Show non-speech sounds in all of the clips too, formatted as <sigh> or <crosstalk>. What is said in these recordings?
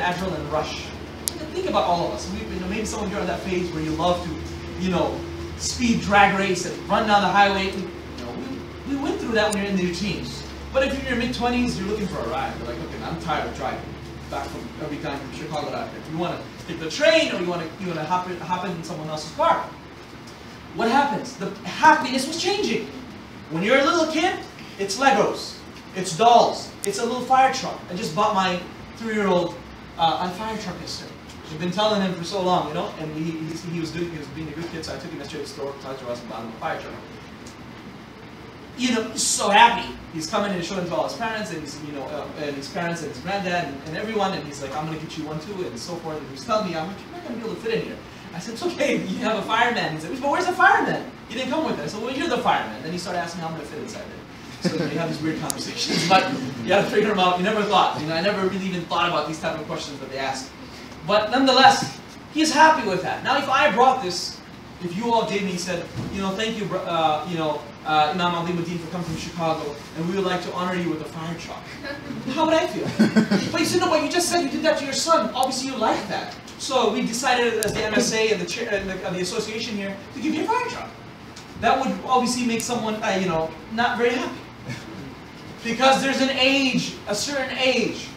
adrenaline rush. Think about all of us. You know, maybe some of you are in that phase where you love to, you know, speed drag race and run down the highway. You know, we, we went through that when you're in your teens. But if you're in your mid 20s, you're looking for a ride. You're like, okay, I'm tired of driving back from every time from Chicago to here. You want to take the train or you want to you want to hop in, hop in someone else's car. What happens? The happiness was changing. When you're a little kid, it's Legos, it's dolls, it's a little fire truck. I just bought my three-year-old uh, a fire truck yesterday. I've been telling him for so long, you know, and he, he, he was doing, he was being a good kid, so I took him yesterday to the store, talked to us about a fire truck you know, so happy. He's coming and showing to all his parents and his, you know, uh, and his parents and his granddad and, and, everyone, and he's like, I'm gonna get you one too, and so forth. And he's telling me, I'm not gonna be able to fit in here. I said, it's okay, <laughs> you have a fireman. He said, but where's the fireman? He didn't come with us. Said, well, you're the fireman. Then he started asking how I'm gonna fit inside there. So you have these weird conversations, but you gotta figure them out. You never thought, you know, I never really even thought about these type of questions that they ask. But nonetheless, he's happy with that. Now, if I brought this, if you all gave me, he said, you know, thank you, uh, you know, uh, Imam Azeemuddin for coming from Chicago, and we would like to honor you with a fire truck. <laughs> How would I feel? but you said, no, but you just said you did that to your son. Obviously, you like that. So we decided as the MSA and the, chair, and the, uh, the association here to give you a fire truck. That would obviously make someone, uh, you know, not very happy. Because there's an age, a certain age,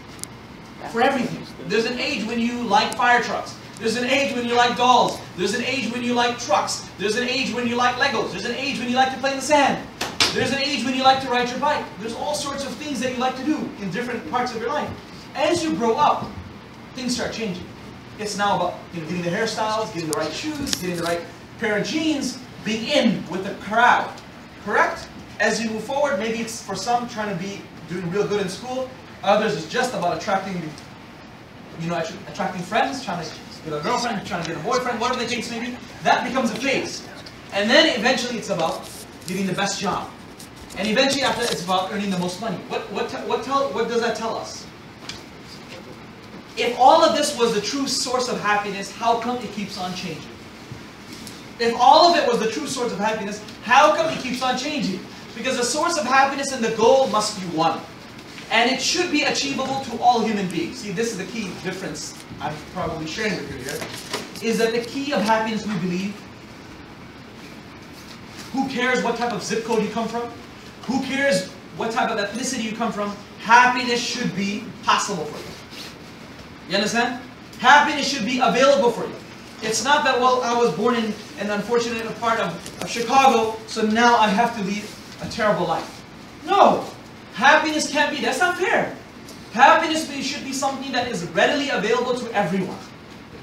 for everything. There's an age when you like fire trucks. There's an age when you like dolls. There's an age when you like trucks. There's an age when you like Legos. There's an age when you like to play in the sand. There's an age when you like to ride your bike. There's all sorts of things that you like to do in different parts of your life. As you grow up, things start changing. It's now about you know, getting the hairstyles, getting the right shoes, getting the right pair of jeans, being in with the crowd. Correct? As you move forward, maybe it's for some trying to be doing real good in school. Others is just about attracting, you know, attracting friends, trying to get a girlfriend, trying to get a boyfriend, whatever the case may be, that becomes a phase. And then eventually it's about getting the best job. And eventually after it's about earning the most money. What, what, what, tell, what does that tell us? If all of this was the true source of happiness, how come it keeps on changing? If all of it was the true source of happiness, how come it keeps on changing? Because the source of happiness and the goal must be one. And it should be achievable to all human beings. See, this is the key difference I'm probably sharing with you here. Is that the key of happiness, we believe, who cares what type of zip code you come from? Who cares what type of ethnicity you come from? Happiness should be possible for you. You understand? Happiness should be available for you. It's not that, well, I was born in an unfortunate part of, of Chicago, so now I have to lead a terrible life. No! Happiness can't be, that's not fair. Happiness should be something that is readily available to everyone.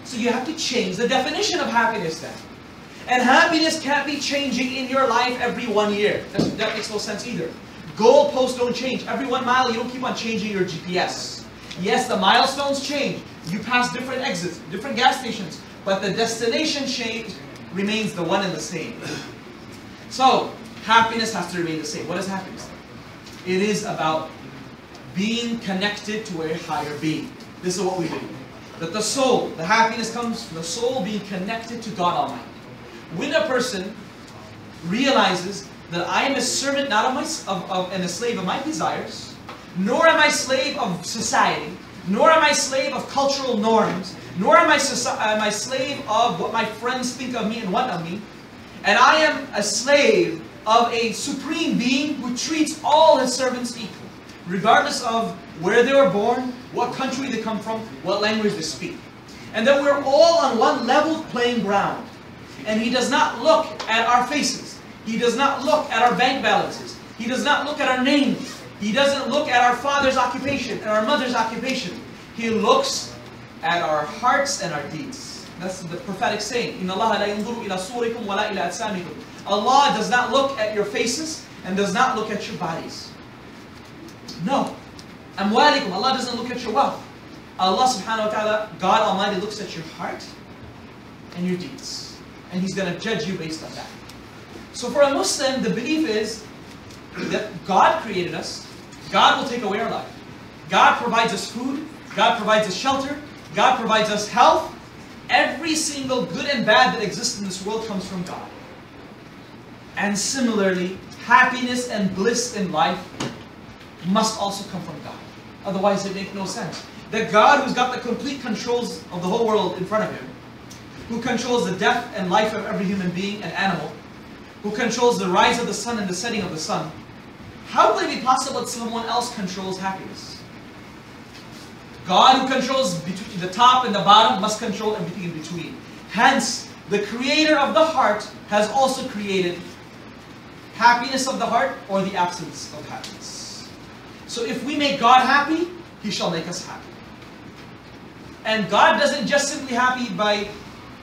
So you have to change the definition of happiness then. And happiness can't be changing in your life every one year. That's, that makes no sense either. Goalposts don't change. Every one mile, you don't keep on changing your GPS. Yes, the milestones change. You pass different exits, different gas stations, but the destination change remains the one and the same. So, happiness has to remain the same. What is happiness? It is about being connected to a higher being. This is what we do. That the soul, the happiness comes from the soul being connected to God Almighty. When a person realizes that I am a servant not of my, of, of, and a slave of my desires, nor am I slave of society, nor am I slave of cultural norms, nor am I, am I slave of what my friends think of me and want of me, and I am a slave of a supreme being who treats all his servants equal, regardless of where they were born, what country they come from, what language they speak. And that we're all on one level playing ground. And he does not look at our faces. He does not look at our bank balances. He does not look at our names. He doesn't look at our father's occupation and our mother's occupation. He looks at our hearts and our deeds. That's the prophetic saying. In Allah does not look at your faces and does not look at your bodies. No. Allah doesn't look at your wealth. Allah subhanahu wa ta'ala, God Almighty looks at your heart and your deeds. And He's going to judge you based on that. So for a Muslim, the belief is that God created us, God will take away our life. God provides us food, God provides us shelter, God provides us health. Every single good and bad that exists in this world comes from God. And similarly, happiness and bliss in life must also come from God. Otherwise, it makes no sense. That God who's got the complete controls of the whole world in front of him, who controls the death and life of every human being and animal, who controls the rise of the sun and the setting of the sun, how could it be possible that someone else controls happiness? God who controls between the top and the bottom must control everything in between. Hence, the creator of the heart has also created happiness of the heart or the absence of happiness. So if we make God happy, He shall make us happy. And God doesn't just simply happy by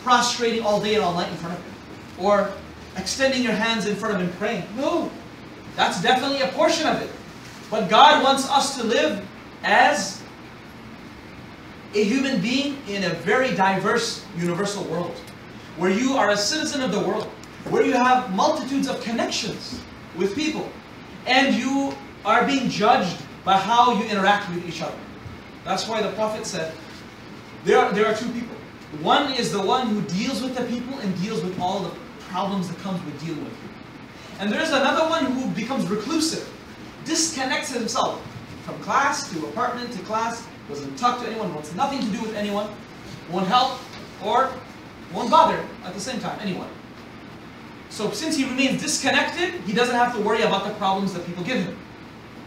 prostrating all day and all night in front of Him or extending your hands in front of Him praying. No, that's definitely a portion of it. But God wants us to live as a human being in a very diverse, universal world, where you are a citizen of the world, where you have multitudes of connections with people, and you are being judged by how you interact with each other. That's why the Prophet said, there are, there are two people. One is the one who deals with the people and deals with all the problems that comes with dealing with people. And there's another one who becomes reclusive, disconnects himself from class to apartment to class, doesn't talk to anyone, wants nothing to do with anyone, won't help, or won't bother at the same time anyone. So since he remains disconnected, he doesn't have to worry about the problems that people give him.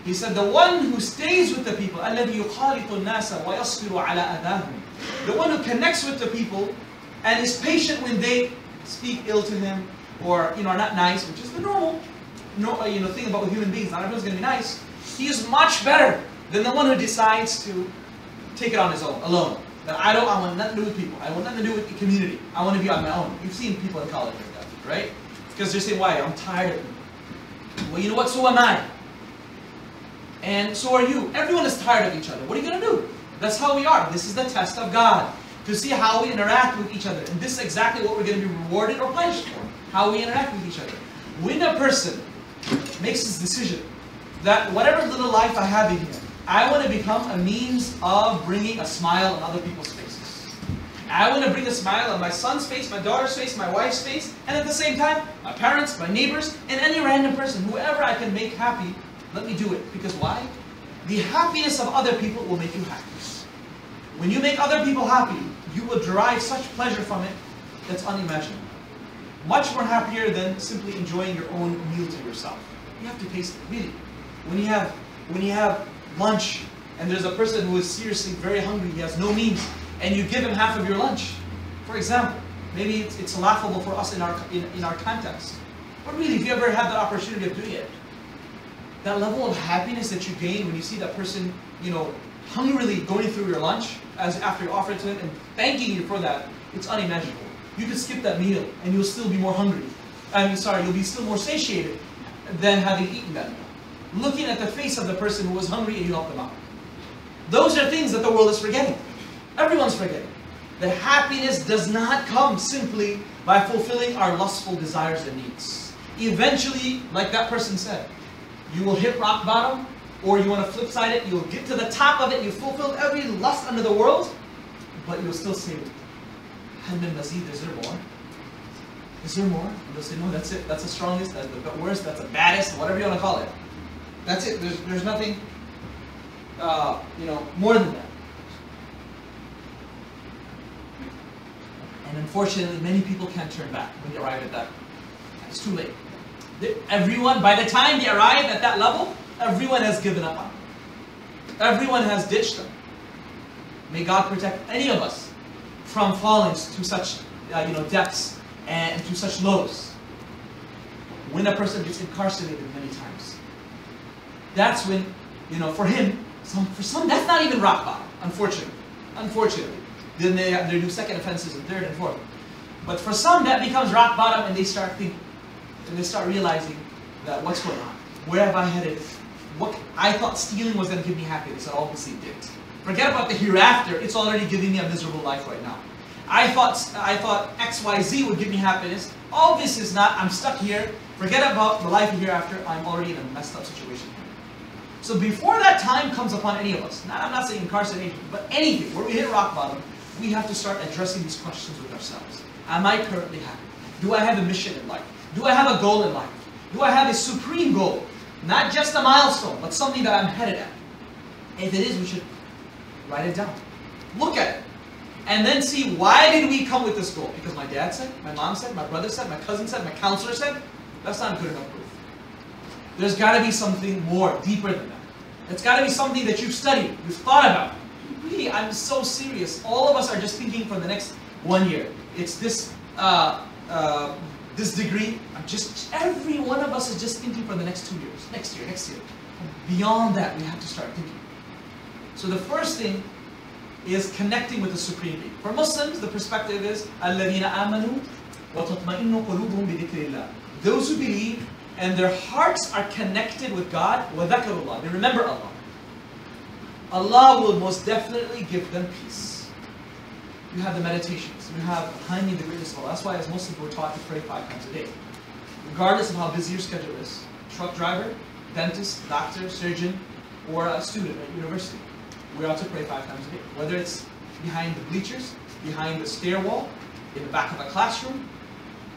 He said, the one who stays with the people, الَّذِي يُخَالِطُ النَّاسَ وَيَصْبِرُ عَلَىٰ أَذَاهُمْ The one who connects with the people and is patient when they speak ill to him or you know are not nice, which is the normal no, you know, thing about human beings. Not everyone's going to be nice. He is much better than the one who decides to take it on his own, alone. That I don't, I want nothing to do with people. I want nothing to do with the community. I want to be on my own. You've seen people in college like that, right? Because they're saying, why? I'm tired of it. Well, you know what? So am I. And so are you. Everyone is tired of each other. What are you going to do? That's how we are. This is the test of God. To see how we interact with each other. And this is exactly what we're going to be rewarded or punished for. How we interact with each other. When a person makes this decision that whatever little life I have in here, I want to become a means of bringing a smile on other people's faces. I want to bring a smile on my son's face, my daughter's face, my wife's face, and at the same time, my parents, my neighbors, and any random person, whoever I can make happy, let me do it. Because why? The happiness of other people will make you happy. When you make other people happy, you will derive such pleasure from it that's unimaginable. Much more happier than simply enjoying your own meal to yourself. You have to taste it, really. When you have, when you have lunch and there's a person who is seriously very hungry, he has no means, and you give him half of your lunch, for example, maybe it's, it's laughable for us in our, in, in our context. But really, if you ever had the opportunity of doing it, that level of happiness that you gain when you see that person, you know, hungrily going through your lunch as after you offer it to him and thanking you for that, it's unimaginable. You could skip that meal and you'll still be more hungry. I mean, sorry, you'll be still more satiated than having eaten that meal. Looking at the face of the person who was hungry and you helped them out. Those are things that the world is forgetting. Everyone's forgetting. That happiness does not come simply by fulfilling our lustful desires and needs. Eventually, like that person said, you will hit rock bottom, or you want to flip side it, you'll get to the top of it, you fulfilled every lust under the world, but you'll still say, hal min mazid, is there more? Is there more? And they'll say, no, that's it. That's the strongest, that's the worst, that's the baddest, whatever you want to call it. That's it. There's, there's nothing, uh, you know, more than that. And unfortunately, many people can't turn back when they arrive at that. It's too late. Everyone, by the time they arrive at that level, everyone has given up on them. Everyone has ditched them. May God protect any of us from falling to such uh, you know, depths and to such lows. When a person gets incarcerated many times, that's when, you know, for him, some, for some, that's not even rock bottom, unfortunately. Unfortunately. Then they, they do second offenses and third and fourth. But for some, that becomes rock bottom and they start thinking, and they start realizing that what's going on? Where have I headed? What I thought stealing was going to give me happiness, it obviously didn't. Forget about the hereafter, it's already giving me a miserable life right now. I thought I thought XYZ would give me happiness. all this is not, I'm stuck here. Forget about the life hereafter, I'm already in a messed up situation. So before that time comes upon any of us, not, I'm not saying incarceration, but anything, where we hit rock bottom, we have to start addressing these questions with ourselves. Am I currently happy? Do I have a mission in life? Do I have a goal in life? Do I have a supreme goal? Not just a milestone, but something that I'm headed at. If it is, we should Write it down. Look at it. And then see why did we come with this goal? Because my dad said, my mom said, my brother said, my cousin said, my counselor said. That's not good enough. There's got to be something more, deeper than that. It's got to be something that you've studied, you've thought about. Really, I'm so serious. All of us are just thinking for the next one year. It's this uh, uh, this degree. I'm just every one of us is just thinking for the next two years, next year, next year. Beyond that, we have to start thinking. So the first thing is connecting with the Supreme Being. For Muslims, the perspective is الَّذِينَ آمَنُوا وَتَطْمَئِنُّ قُلُوبُهُم بِذِكْرِ اللَّهِ Those who believe and their hearts are connected with God, وَذَكَرُوا اللَّهِ They remember Allah. Allah will most definitely give them peace. You have the meditations. You have behind the greatness of Allah. That's why as Muslims we're taught to pray five times a day. Regardless of how busy your schedule is. Truck driver, dentist, doctor, surgeon, or a student at university. We ought to pray five times a day. Whether it's behind the bleachers, behind the stairwell, in the back of a classroom,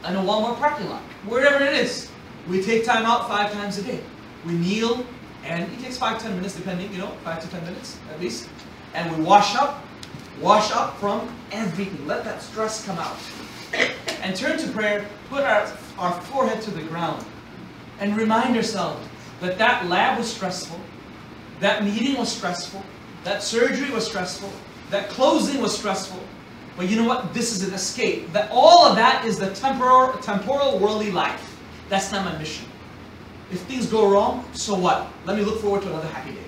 in a Walmart parking lot, wherever it is. We take time out five times a day. We kneel, and it takes five, ten minutes depending, you know, five to ten minutes at least. And we wash up, wash up from everything. Let that stress come out. <coughs> And turn to prayer, put our, our forehead to the ground, and remind ourselves that that lab was stressful, that meeting was stressful, that surgery was stressful, that closing was stressful. But you know what? This is an escape. That all of that is the temporal, temporal worldly life. That's not my mission. If things go wrong, so what? Let me look forward to another happy day.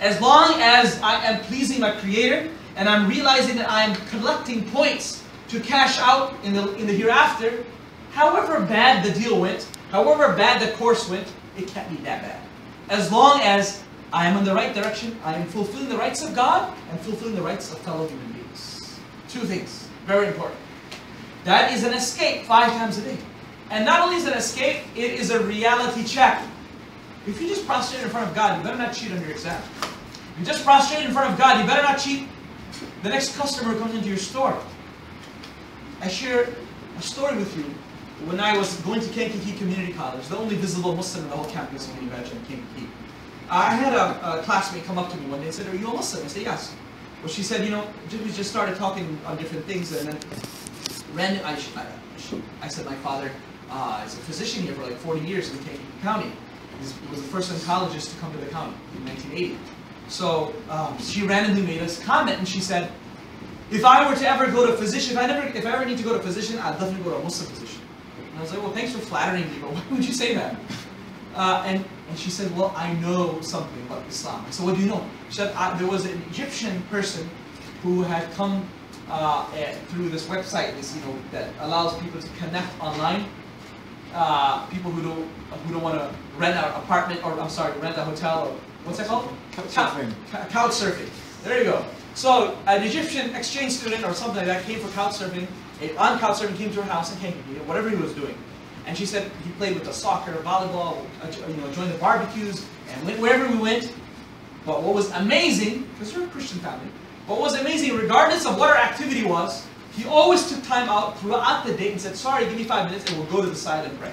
As long as I am pleasing my Creator and I'm realizing that I'm collecting points to cash out in the, in the hereafter, however bad the deal went, however bad the course went, it can't be that bad. As long as I am in the right direction, I am fulfilling the rights of God and fulfilling the rights of fellow human beings. Two things, very important. That is an escape five times a day. And not only is it an escape, it is a reality check. If you just prostrate in front of God, you better not cheat on your exam. If you just prostrate in front of God, you better not cheat the next customer comes into your store. I share a story with you. When I was going to Kankakee Community College, the only visible Muslim in the whole campus, you can imagine, Kankakee. I had a, a, classmate come up to me one day and said, are you a Muslim? I said, yes. Well, she said, you know, we just started talking on different things, and then random, I, I, I said, my father uh, is a physician here for like 40 years in Kankakee County. He was the first oncologist to come to the county in 1980. So um, she randomly made us comment, and she said, if I were to ever go to a physician, if I never, if I ever need to go to a physician, I'd definitely go to a Muslim physician. And I was like, well, thanks for flattering me, but why would you say that? Uh, and, and she said, well, I know something about Islam. I said, what do you know? She said, there was an Egyptian person who had come uh, through this website, this, you know, that allows people to connect online. Uh, people who don't who don't want to rent an apartment or I'm sorry, rent a hotel or what's that called? Couch surfing. Couch surfing. There you go. So an Egyptian exchange student or something like that came for couch surfing. On couch surfing came to her house in Kankakee, whatever he was doing. And she said he played with the soccer, volleyball, uh, you know, joined the barbecues, and went wherever we went. But what was amazing, because we're a Christian family, what was amazing, regardless of what our activity was, he always took time out throughout the day and said, sorry, give me five minutes and we'll go to the side and pray.